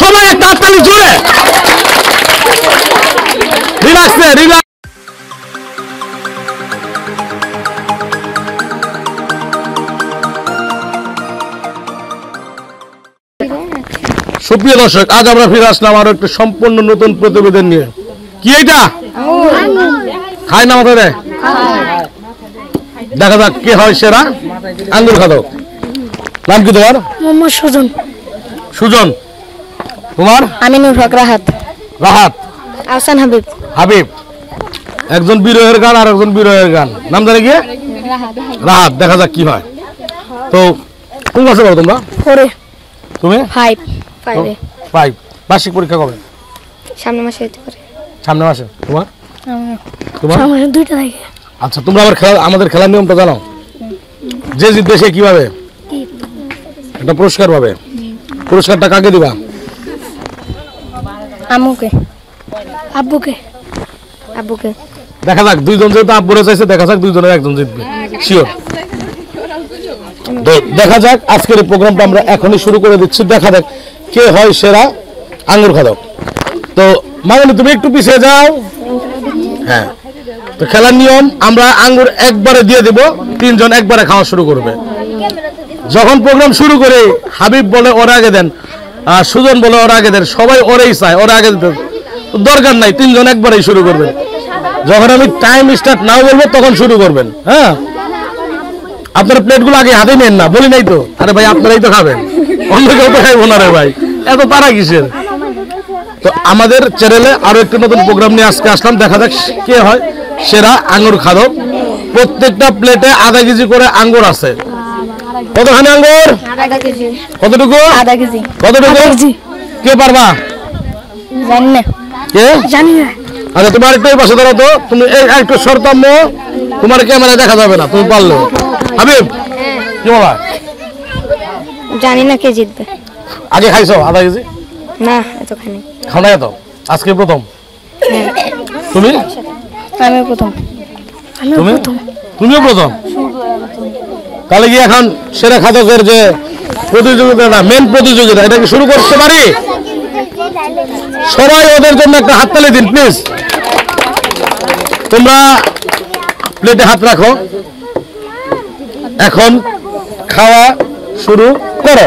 সবাই একটা হাততালি জোরে রিল্যাক্স সুপ্রিয় দর্শক, আজ আমরা ফিরে আসলাম আরও একটি সম্পূর্ণ নতুন প্রতিবেদন নিয়ে। কি এটা খায় না মাথায় দেখা যাক কে হয় সেরা। আঙ্গুর খাদক। নাম কি তোমার? মোহাম্মদ সুজন সুজন তোমার? আমিনুর হক রাহাত। রাহাত। আহসান হাবিব। হাবিব একজন বিরহের গান আর একজন বিরহের গান। নাম জানে কি? রাহাত। দেখা যাক কি হয়। তো কোন ক্লাসে পড়ো তোমরা? ফোরে। তুমি? ফাইভ। ফাইভে। ফাইভ। বার্ষিক পরীক্ষা কবে? সামনে মাসে হতে পারে। সামনে মাসে। তোমার? তোমার? সামনে দুইটা থাকে আচ্ছা তোমরা আবার খেলা আমাদের খেলার নিয়মটা জানো? যে জিতবে সে কীভাবে? একটা পুরস্কার পাবে। পুরস্কারটা কাকে দিবা? আম্মুকে। আব্বুকে। আব্বুকে। দেখা যাক দুইজন যেহেতু আব্বুরে চাইছে দেখা যাক দুইজনের একজন জিতবে। শিওর দেখা যাক আজকের এই প্রোগ্রামটা আমরা এখনই শুরু করে দিচ্ছি। দেখা যাক কে হয় সেরা আঙ্গুর খাদক। তো মামনি তুমি একটু পিছিয়ে যাও। হ্যাঁ। তো খেলার নিয়ম আমরা আঙ্গুর একবারে দিয়ে দেব তিনজন একবারে খাওয়া শুরু করবে। যখন প্রোগ্রাম শুরু করে, হাবিব বলে, ওর আগে দেন। আর সুজন বলে, ওর আগে দেন। সবাই ওরেই চায়, ওর আগে দিতে দরকার নাই, তিনজন একবারেই শুরু করবেন। যখন আমি টাইম স্টার্ট নাও বলব, তখন শুরু করবেন। হ্যাঁ? আপনার প্লেটগুলো আগে হাতে নেন না, বলি নাই তো? আরে ভাই, আপনারাই তো খাবেন। অন্য কেউ তো খাইবো না রে ভাই। এত তারা কিসের? তো আমাদের চ্যানেলে আরও একটি নতুন প্রোগ্রাম নিয়ে আজকে আসলাম। দেখা যাক কে হয়। সেরা আঙ্গুর খাদক। প্রত্যেকটা প্লেটে আধা কেজি করে আঙ্গুর আছে। কতখানি আঙ্গুর? আধা কতটুকু? আধা কতটুকু? কে পারবা? জানি না। কে? জানি না। আচ্ছা তোমার একটু পাশে দাঁড়াও তো। তুমি একটু সরতাম্য তোমার ক্যামেরা দেখা যাবে না তুমি পারলে। হাবিব কি বলা? জানি না কে জিতবে। আগে খাইছো আধা কেজি? না এতখানি। খাও না এত আজকে প্রথম। তুমি? আমি প্রথম। তুমি? তুমিও প্রথম? তাহলে কি এখন সেরা খাদকের যে প্রতিযোগিতাটা মেন প্রতিযোগিতা, এটা কি শুরু করতে পারি? সবাই ওদের জন্য একটা হাততালি দিন প্লিজ তোমরা প্লেটে হাত রাখো। এখন খাওয়া শুরু করো।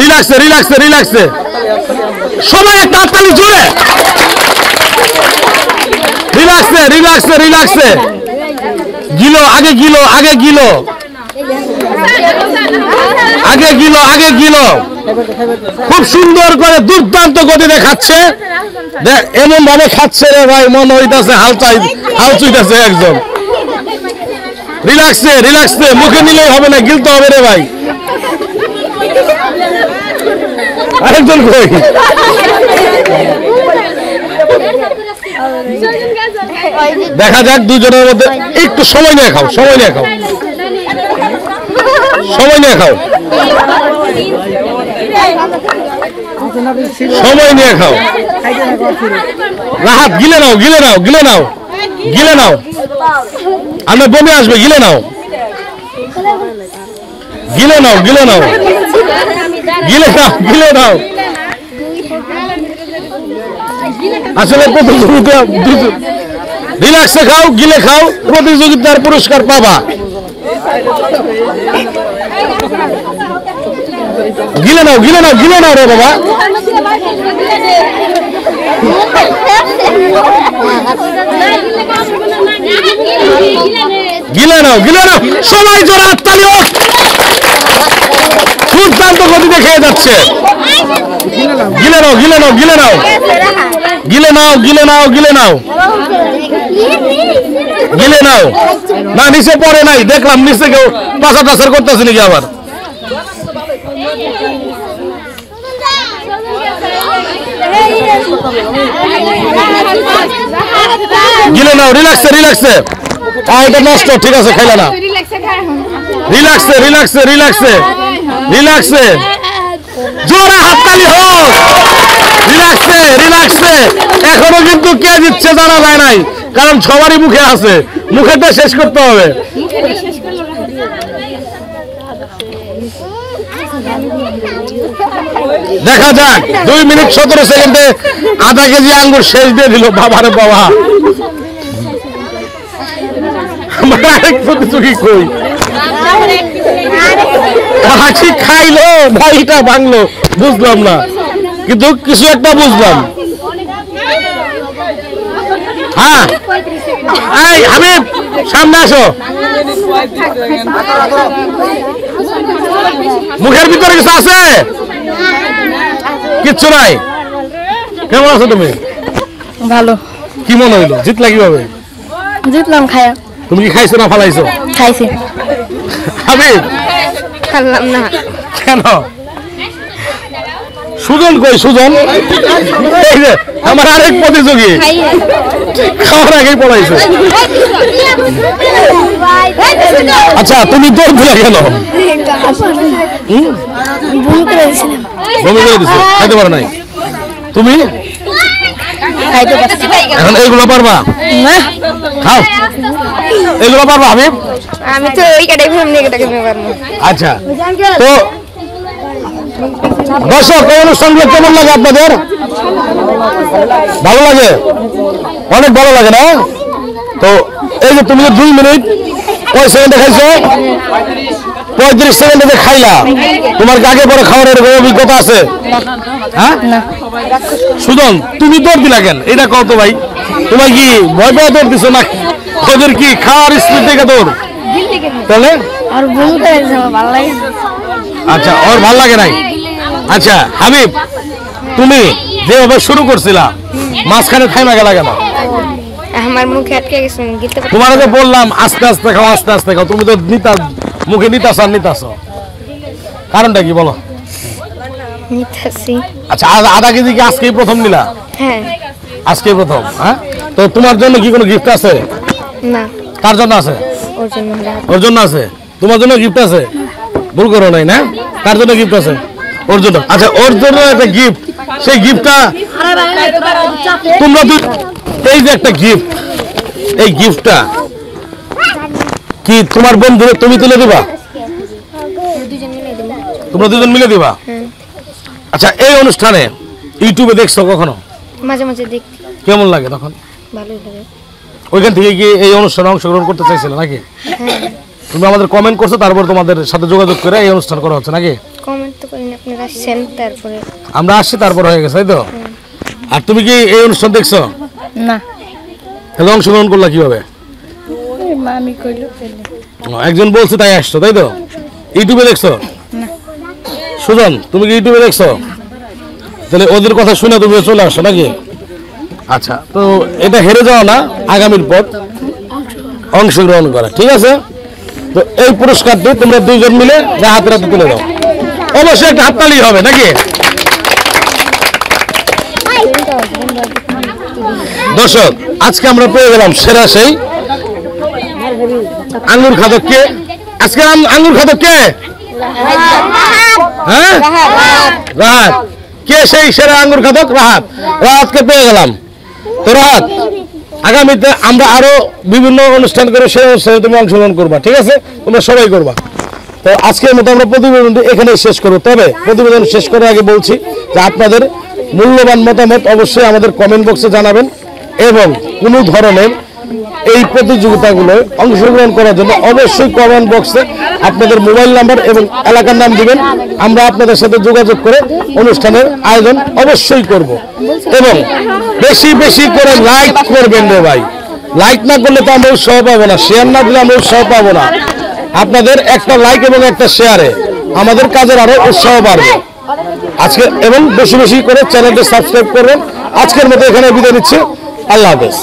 রিল্যাক্সে রিল্যাক্সে রিল্যাক্সে সবাই একটা হাততালি জুড়ে রিল্যাক্সে রিল্যাক্সে রিল্যাক্সে গিলো, আগে গিলো আগে গিলো। আগে গিলো আগে গিলো। খুব সুন্দর করে দুর্দান্ত গতিতে খাচ্ছে এমন ভাবে খাচ্ছে রে ভাই, মন হইতাছে হাল চাই হাল একজন রিল্যাক্সে রিল্যাক্সে মুখে নিলেই হবে না, গিলতে হবে রে ভাই। আরেকজন কই? দেখা যাক দুজনের মধ্যে একটু সময় নিয়ে খাও, সময় নিয়ে খাও। সময় নিয়ে খাও। সময় নিয়ে খাও। রাহাত, গিলে নাও গিলে নাও গিলে নাও গিলে নাও। আমার বমি আসবে, গিলে নাও। গিলে নাও গিলে নাও। গিলে নাও গিলে নাও। আসলে প্রতিযোগিতা রিল্যাক্সে খাও, গিলে খাও, প্রতিযোগিতার পুরস্কার পাবা। গিলে নাও গিলে নাও গিলে নাও রে বাবা। গিলে নাও গিলে নাও। সবাই জোরে হোক দুর্দান্ত গতিতে খেয়ে যাচ্ছে। গিলে নাও গিলে নাও গিলে নাও। গিলে নাও গিলে নাও গিলে নাও। গিলে নাও। না, নিচে পড়ে নাই, দেখলাম নিচে কেউ পাশা টাসার করতেছে নাকি আবার। গিলে নাও রিল্যাক্সে রিল্যাক্সে আহ, এটা নষ্ট, ঠিক আছে খাইলে না। রিল্যাক্সে রিল্যাক্সে রিল্যাক্সে রিল্যাক্সে জোরে হাততালি হোক রিল্যাক্সে রিল্যাক্সে এখনও কিন্তু কে দিচ্ছে জানা যায় নাই কারণ সবারই মুখে আছে। মুখেতে শেষ করতে হবে। দেখা যাক দুই মিনিট সতেরো সেকেন্ডে আধা কেজি আঙ্গুর শেষ দিয়ে দিল বাবারে বাবা। প্রতিযোগী কই? হাসি খাইলো ভাইটা ভাঙলো বুঝলাম না। কিন্তু কিছু একটা বুঝলাম। হ্যাঁ। এই হাবিব সামনে আসো। মুখের ভিতরে কিছু আছে? কিচ্ছু নাই। কেমন আছো তুমি? ভালো। কি মনে হইল? জিতলা কীভাবে? জিতলাম খায়া। তুমি কি খাইছো না ফালাইছো? খাইছি। হাবিব। খাইলাম না। কেন? সুজন কই সুজন? এই যে আমার আরেক প্রতিযোগী। খাওয়ার আগেই পড়াইছে। আচ্ছা তুমি দৌড় দিলা কেন? বমি করে দিছো খাইতে পারো নাই। তুমি? এখন এইগুলো পারবা? খাও। এগুলো পারবা হাবিব? আমি তো ওই আচ্ছা তো দর্শক এই অনুষ্ঠানগুলো কেমন লাগে আপনাদের? ভালো লাগে? অনেক ভালো লাগে না? তো এই যে তুমি যে দুই মিনিট কয় সেকেন্ডে খাইছো? পঁয়ত্রিশ সেকেন্ডে যে খাইলা তোমার আগে পরে খাওয়ার এরকম অভিজ্ঞতা আছে? হ্যাঁ? সুজন তুমি দৌড় দিলা কেন? এটা কত ভাই। তোমার কি ভয় পাওয়া দৌড় দিছো না ওদের কি খাওয়ার স্পিড থেকে দৌড়? তাহলে? আর ভালো লাগে। আচ্ছা ওর ভালো লাগে নাই? আচ্ছা হাবিব তুমি যেভাবে শুরু করছিলা মাঝখানে থাইমা গেলা কেন? আমার মুখে আটকে গেছে তোমার যে বললাম আস্তে আস্তে খাও আস্তে আস্তে খাও তুমি তো নিতা মুখে নিতাস আর নিতাস কারণটা কি বলো? আচ্ছা আধা- আধা কেজি কি আজকেই প্রথম নিলা? হ্যাঁ। আজকেই প্রথম হ্যাঁ? তো তোমার জন্য কি কোনো গিফট আছে? না। কার জন্য আছে? ওর জন্য আছে? তোমার জন্য গিফট আছে? ভুল করো নাই না? কার জন্য গিফট আছে? ওর জন্য। আচ্ছা ওর জন্য একটা গিফট সেই গিফটটা তোমরা এই যে একটা গিফট এই গিফটটা কি তোমার বন্ধু তুমি তুলে দিবা? তোমরা দুজন মিলে দিবা? আচ্ছা এই অনুষ্ঠানে ইউটিউবে দেখছ কখনো? মাঝে মাঝে দেখতে কেমন লাগে তখন? ভালোই লাগে। ওইখান থেকে কি এই অনুষ্ঠানে অংশগ্রহণ করতে চাইছিলে নাকি? তুমি আমাদের কমেন্ট করছ তারপর তোমাদের সাথে যোগাযোগ করে এই অনুষ্ঠান করা হচ্ছে নাকি? কমেন্ট তো করিনি আপনারা আসছেন তারপরে। আমরা আসছি তারপর হয়ে গেছে তাই তো? আর তুমি কি এই অনুষ্ঠান দেখছ? না। তাহলে অংশগ্রহণ করলা কীভাবে? মামি কইলো একজন বলছে তাই আসছো তাই তো? ইউটিউবে দেখছ? সুজন তুমি কি ইউটিউবে দেখছ? তাহলে ওদের কথা শুনে তুমি চলে আসছো নাকি? আচ্ছা তো এটা হেরে যাওয়া না আগামীর পথ অংশগ্রহণ করা ঠিক আছে? তো এই পুরস্কারটি তোমরা দুইজন মিলে যা হাতে হাতে তুলে দাও। অবশ্যই একটা হাততালি হবে নাকি? দর্শক, আজকে আমরা পেয়ে গেলাম সেরা সেই আঙ্গুর খাদক কে? আজকে আঙ্গুর খাদক কে? হ্যাঁ? রাহাত। কে সেই সেরা আঙ্গুর খাদক? রাহাত। রাহাতকে পেয়ে গেলাম। তো রাহাত আগামীতে আমরা আরও বিভিন্ন অনুষ্ঠান করে সেই অনুষ্ঠানে তুমি অংশগ্রহণ করবা, ঠিক আছে? তোমরা সবাই করবা। তো আজকের মতো আমরা প্রতিবেদন এখানে শেষ করব। তবে প্রতিবেদন শেষ করার আগে বলছি যে আপনাদের মূল্যবান মতামত অবশ্যই আমাদের কমেন্ট বক্সে জানাবেন এবং কোনো ধরনের এই প্রতিযোগিতাগুলো অংশগ্রহণ করার জন্য অবশ্যই কমেন্ট বক্সে আপনাদের মোবাইল নাম্বার এবং এলাকার নাম দিবেন। আমরা আপনাদের সাথে যোগাযোগ করে অনুষ্ঠানের আয়োজন অবশ্যই করব। এবং বেশি বেশি করে লাইক করবেন রে ভাই। লাইক না করলে তো আমরা উৎসাহ পাবো না। শেয়ার না দিলে আমরা উৎসাহ পাবো না। আপনাদের একটা লাইক এবং একটা শেয়ারে আমাদের কাজের আরও উৎসাহ বাড়বে। আজকে এবং বেশি বেশি করে চ্যানেলটি সাবস্ক্রাইব করবেন। আজকের মতো এখানে বিদায় নিচ্ছি। আল্লাহ হাফেজ।